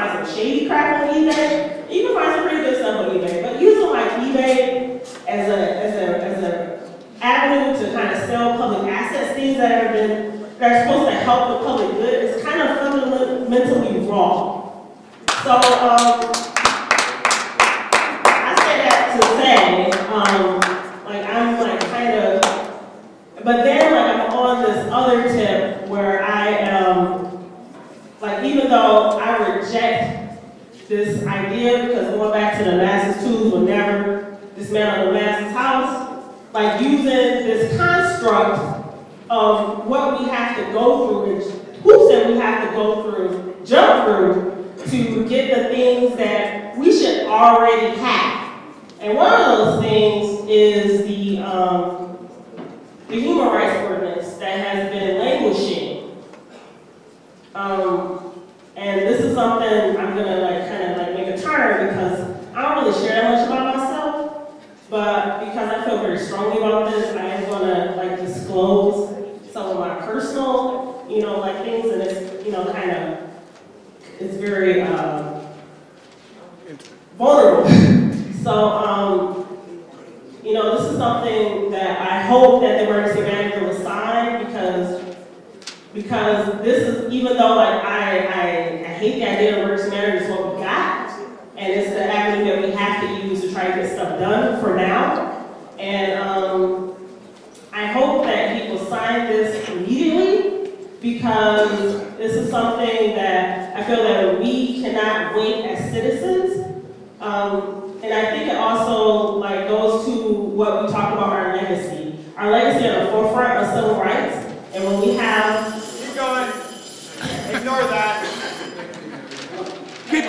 find some shady crap on eBay. You can find some pretty good stuff on eBay, but using like eBay as a as a as a avenue to kind of sell public assets, things that have been that are supposed to help the public good, is kind of fundamentally wrong. So um, I say that to say, um, like I'm like kind of, but then like I'm on this other tip where I am, like even though I reject this idea because going back to the master's tools will never dismantle the master's house, by using this construct of what we have to go through hoops that we have to go through, jump through to get the things that we should already have. And one of those things is the, um, the human rights ordinance that has been languishing. Um, and this is something I'm gonna like kind of like make a turn because I don't really share that much about myself, but because I feel very strongly about this, I am gonna like disclose some of my personal, you know, like things, and it's, you know, kind of, it's very um, vulnerable. so, um, you know, this is something that I hope that the emergency manager will sign because because this is even though like I, I, I hate the idea of emergency manager is what we got, and it's the avenue that we have to use to try to get stuff done for now. And um, I hope that will sign this immediately because this is something that I feel that we cannot wait as citizens. Um, and I think it also like goes to what we talk about our legacy. Our legacy at the forefront of civil rights. And when we have Keep going. Ignore that.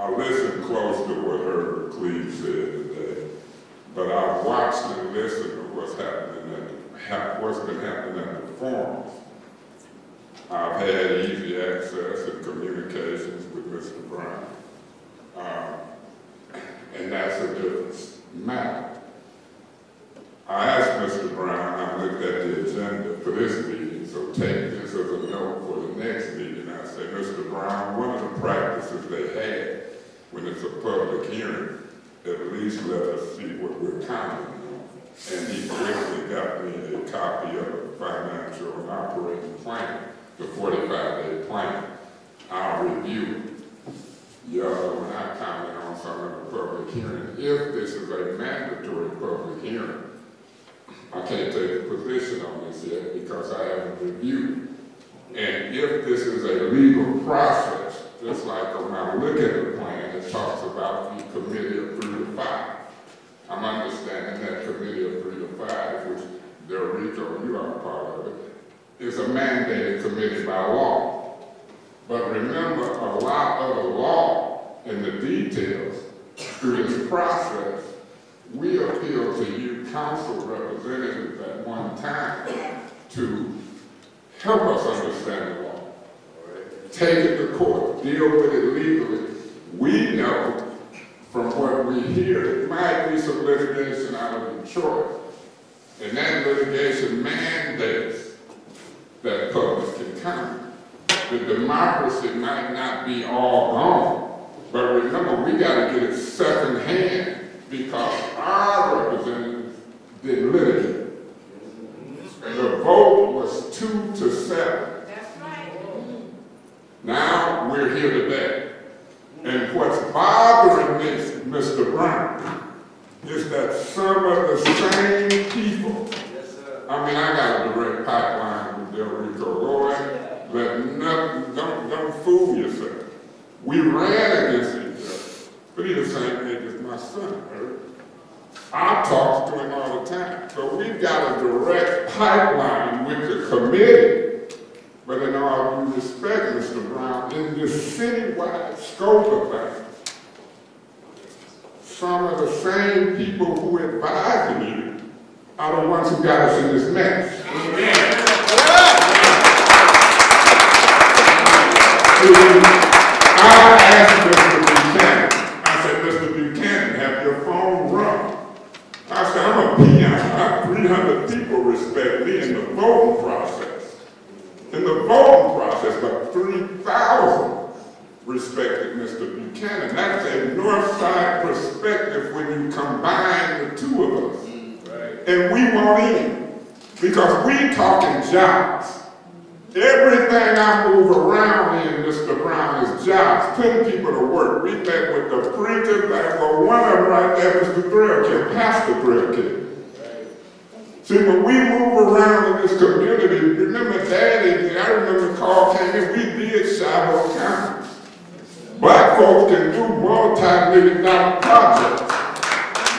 I listened close to what Herbert Cleve said today, but I watched and listened to what's happening at the, ha- what's been happening at the forums. I've had easy access and communications with Mr. Brown. Um, and that's a different matter. I asked Mr. Brown, I looked at the agenda for this meeting, so take this as a note for the next meeting. I said, Mr. Brown, one of the practices they had when it's a public hearing, at least let us see what we're commenting on. And he quickly got me a copy of the financial and operating plan, the forty-five day plan. I'll review it. Yeah, when I comment on some public hearing, if this is a mandatory public hearing, I can't take a position on this yet because I haven't reviewed. And if this is a legal process, just like when I look at the plan, it talks about the committee of three to five. I'm understanding that committee of three to five, which Del Rico, you are a part of it, is a mandated committee by law. But remember, a lot of the law and the details through this process, we appeal to you council representatives at one time to help us understand the law. Take it to court, deal with it legally. We know from what we hear, it might be some litigation out of Detroit. And that litigation mandates that public can come. the democracy might not be all gone, but remember, we gotta get it secondhand because our representatives didn't litigate. The vote was two to seven. That's right. Now, we're here today. And what's bothering this, Mr. Brown, is that some of the same people, yes, I mean, I got a direct pipeline with Del Rico Roy, but nothing, don't, don't fool yourself. We ran against each other, but he's the same age as my son, Eric. I talk to him all the time. So we've got a direct pipeline with the committee, but in all due respect, Mr. Brown, in this citywide scope of some of the same people who advise you are the ones who got us in this mess. I asked Mr. Buchanan, I said, Mr. Buchanan, have your phone rung? I said, I'm a peon, I three hundred people respect me in the voting process. In the voting process, respected Mr. Buchanan. That's a north side perspective when you combine the two of us. Mm, and we want in, because we talking jobs. Everything I move around in, Mr. Brown, is jobs, putting people to work. We met with the preachers, like, well, one of them right there, Mr. Threlkit, Pastor Threlkit. See, when we move around in this community, remember Daddy, I remember Carl came in, we did Shiloh County. Black folks can do multi-million dollar projects.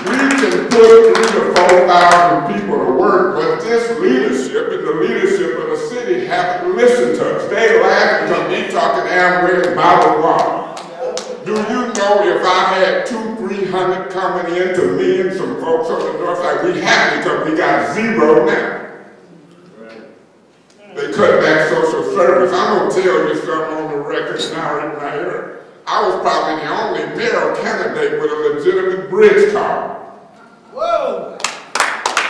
We can put three to four thousand people to work, but this leadership and the leadership of the city haven't listened to us. They laugh because we talking Amway and bottled water. Do you know if I had two, three hundred coming in to me and some folks on the north side, we happy because we got zero now. They cut back social service. I'm gonna tell you something on the record now right here. I was probably the only mayor candidate with a legitimate bridge card. Whoa!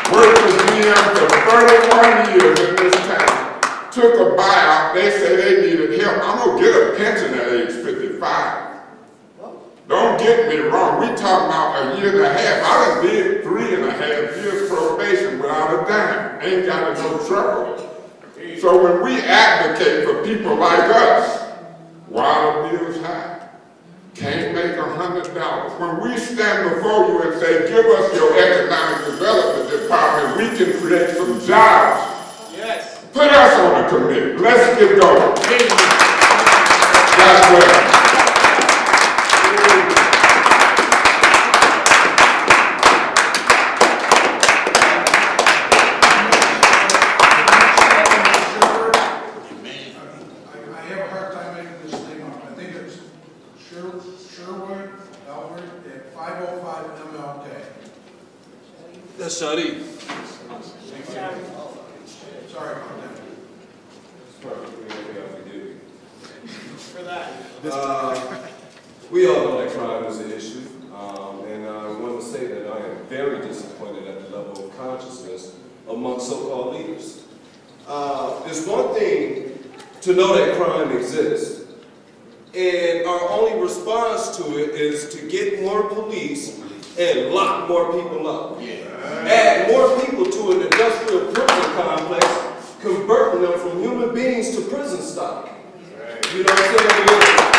Worked with GM for 31 years in this town. Took a buyout, they say they needed help. I'm gonna get a pension at age 55. Don't get me wrong, we talking about a year and a half. I done did three and a half years probation without a dime. Ain't got no trouble. So when we advocate for people like us, water bills high, make hundred dollars. When we stand before you and say, give us your economic development department, we can create some jobs. Yes. Put us on the committee. Let's get going. God bless. I, I have a hard time making this name up. I think it's Sher, Sherwood, Albert, at five oh five MLK. That's Shadi. Sorry about that. For that. Uh, We all know that crime is an issue, um, and I want to say that I am very disappointed at the level of consciousness among so-called leaders. Uh, It's one thing to know that crime exists, and our only response to it is to get more police and lock more people up. Add more people to an industrial prison complex, converting them from human beings to prison stock. You know what I'm saying?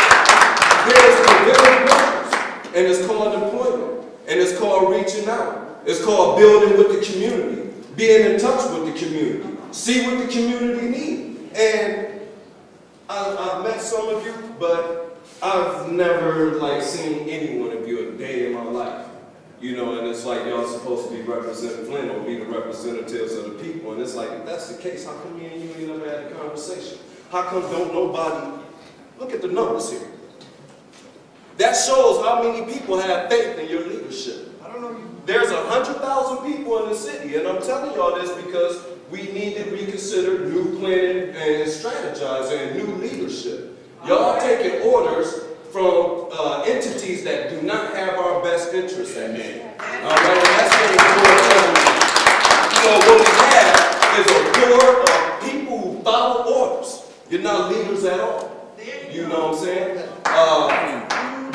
And it's called employment, and it's called reaching out. It's called building with the community, being in touch with the community, see what the community need. And I've, I've met some of you, but I've never like seen any one of you a day in my life. You know, and it's like y'all supposed to be representing Flint or be the representatives of the people. And it's like, if that's the case, how come me and you ain't never had a conversation? How come don't nobody, look at the numbers here. That shows how many people have faith in your leadership. I don't know you. There's a hundred thousand people in the city, and I'm telling y'all this because we need to reconsider new planning and strategizing and new leadership. Y'all taking orders from uh, entities that do not have our best interests at hand. All right, and that's what the board telling you. So what we have is a board of people who follow orders. You're not leaders at all. You know what I'm saying? Uh,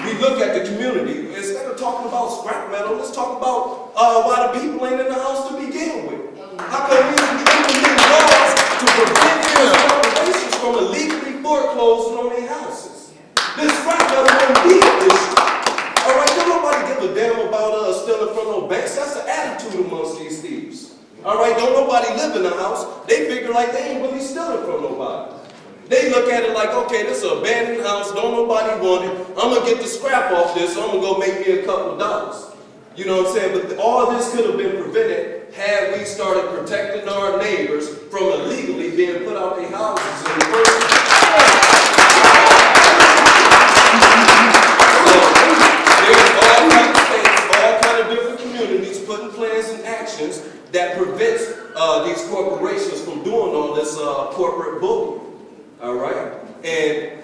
we look at the community, instead of talking about scrap metal, let's talk about uh, why the people ain't in the house to begin with. How come we implement laws to prevent from illegally foreclosing on their houses? This won't be an issue. All right, don't nobody give a damn about uh, stealing from no banks. That's the attitude amongst these thieves. All right, don't nobody live in the house. They figure like they ain't really stealing from nobody. They look at it like, okay, this is an abandoned house, don't nobody want it. I'm gonna get the scrap off this, I'm gonna go make me a couple of dollars. You know what I'm saying? But all this could have been prevented had we started protecting our neighbors from illegally being put out their houses in the first that prevents uh, these corporations from doing all this uh, corporate bullying. All right? And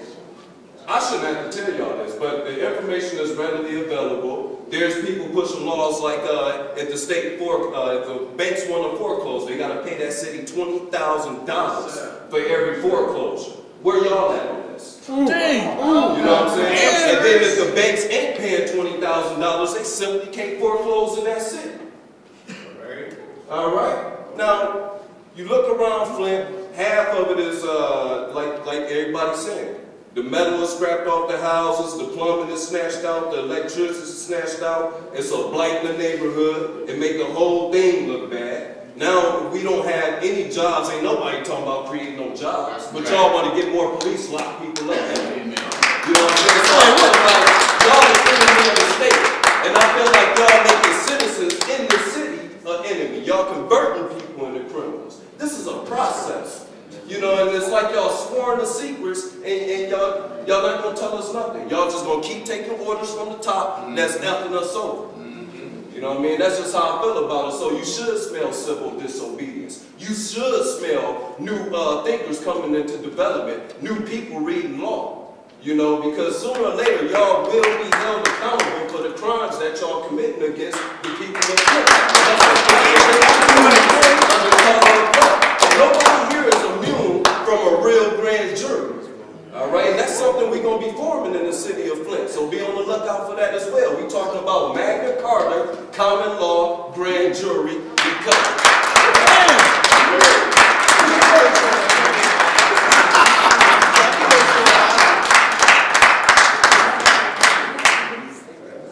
I shouldn't have to tell y'all this, but the information is readily available. There's people pushing laws like uh, if the state for, uh, if the banks want to foreclose, they got to pay that city twenty thousand dollars for every foreclosure. Where y'all at on this? Damn! You know what I'm saying? And then if the banks ain't paying twenty thousand dollars, they simply can't foreclose in that city. All right. Now, you look around Flint. Half of it is uh, like like everybody's saying. The metal is scrapped off the houses. The plumbing is snatched out. The electricity is snatched out. It's a blight in the neighborhood. It make the whole thing look bad. Now we don't have any jobs. Ain't nobody talking about creating no jobs. But y'all want to get more police, lock people up. You know what I'm saying? So I feel like y'all are enemy of the state. And I feel like y'all making citizens in the city an enemy. Y'all converting people into criminals. This is a process. You know, and it's like y'all sworn the secrets and, and y'all y'all not gonna tell us nothing. Y'all just gonna keep taking orders from the top and that's effing us over. You know what I mean? That's just how I feel about it. So you should smell civil disobedience. You should smell new uh, thinkers coming into development, new people reading law. You know, because sooner or later, y'all will be held accountable for the crimes that y'all committing against the people of Flint. We're gonna be forming in the city of Flint. So be on the lookout for that as well. We talking about Magna Carta, common law, grand jury, because.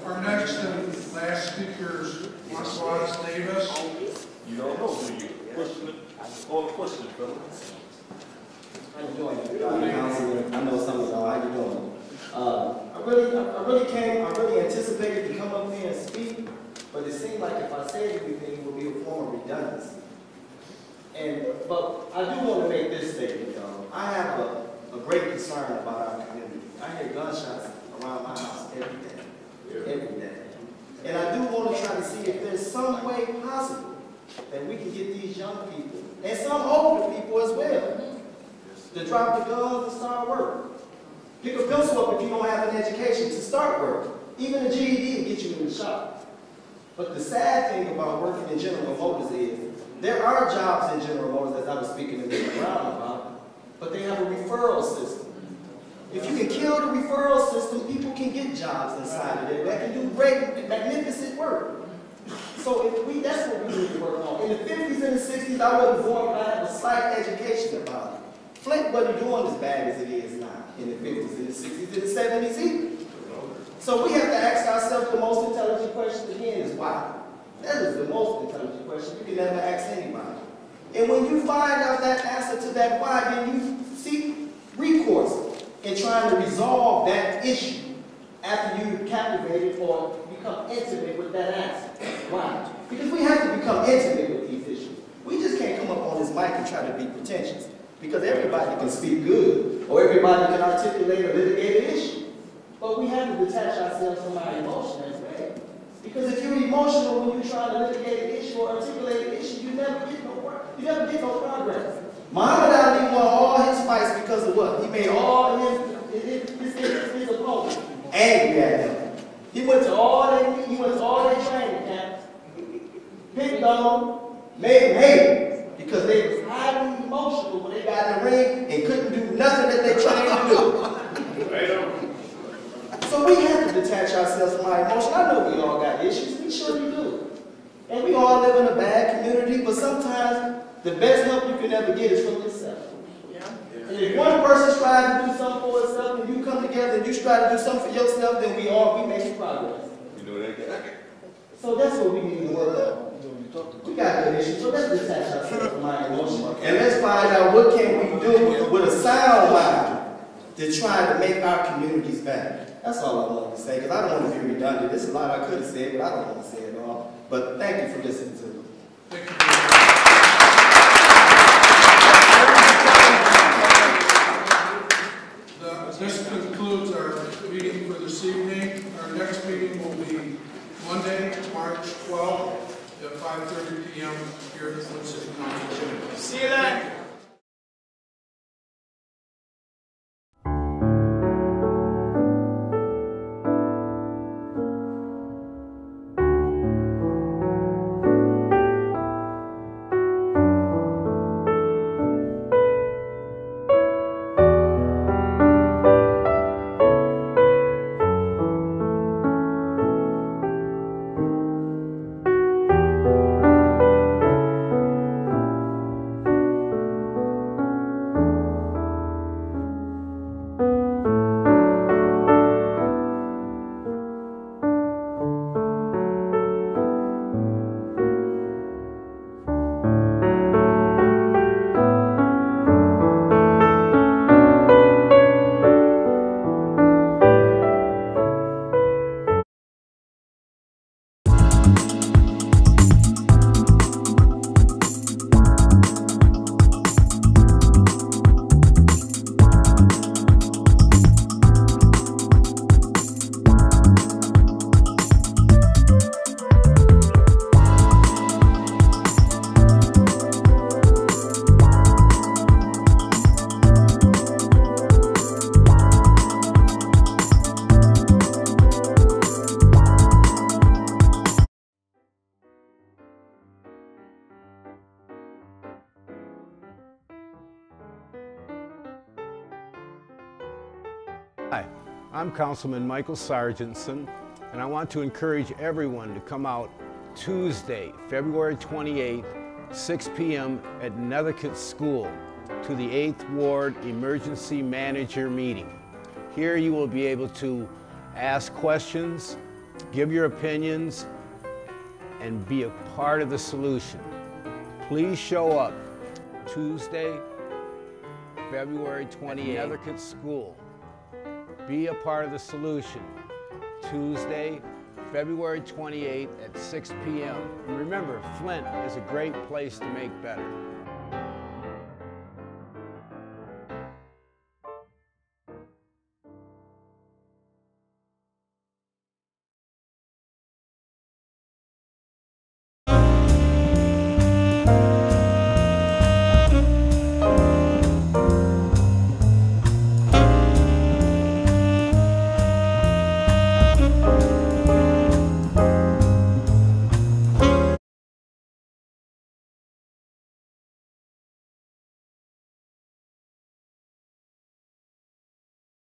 Our next and last speaker is Francois Davis. You don't know, do you? Question, all the questions, brother. How you doing? Uh, Councilman, I know some of y'all, how you doing? Uh, I really, I really came, I really anticipated to come up here and speak, but it seemed like if I said anything, it would be a form of redundancy. And, but I do want to make this statement, though. I have a, a great concern about our community. I hear gunshots around my house every day, every day. And I do want to try to see if there's some way possible that we can get these young people, and some older people as well, to drop the guns and start work. Pick a pencil up if you don't have an education to start work. Even a GED will get you in the shop. But the sad thing about working in General Motors is there are jobs in General Motors, as I was speaking to Mr. Brown about, but they have a referral system. If you can kill the referral system, people can get jobs inside of there that can do great, magnificent work. So if we, that's what we need to work on. In the fifties and the sixties, I wasn't born, but I have a slight education about. Flint wasn't doing as bad as it is now in the fifties, in the sixties, in the seventies either. So we have to ask ourselves the most intelligent question again is why? That is the most intelligent question you can ever ask anybody. And when you find out that answer to that why, then you seek recourse in trying to resolve that issue after you've captivated or become intimate with that answer. Why? Because we have to become intimate with these issues. We just can't come up on this mic and try to be pretentious. Because everybody can speak good, or everybody can articulate a litigated issue. But we have to detach ourselves from our emotions, right? Because if you're emotional when you're trying to litigate an issue or articulate an issue, you never get no work. You never get no progress. Muhammad Ali won all his fights because of what? He made all his his, his, his, his opponents angry at him. He went to all their he went to all their training camps, picked on them, made them hate because they was highly emotional when they got in the ring and couldn't do nothing that they tried to do. So we have to detach ourselves from our emotion. I know we all got issues. We sure we do. And we all live in a bad community, but sometimes the best help you can ever get is from yourself. Yeah. And if one person's trying to do something for itself, and you come together and you try to do something for yourself, then we all, we make progress. You know that guy? So that's what we need to work on. We got good issues, so let's detach ourselves from our emotions. And let's find out what can we do with a sound mind to try to make our communities better. That's all I wanted to say, because I don't want to be redundant. There's a lot I could have said, but I don't want to say it all. But thank you for listening to me. Thank you. very much. The- This concludes our meeting for this evening. Our next meeting will be Monday, March 12th at 5:30 PM here at the Flint City Council. See you then. Councilman Michael Sargentson, and I want to encourage everyone to come out Tuesday, February 28th, 6 p.m. at Neithercut School to the 8th Ward Emergency Manager Meeting. Here you will be able to ask questions, give your opinions, and be a part of the solution. Please show up Tuesday, February 28th, Neithercut School. Be a part of the solution. Tuesday, February 28th at 6 p.m. And remember, Flint is a great place to make better.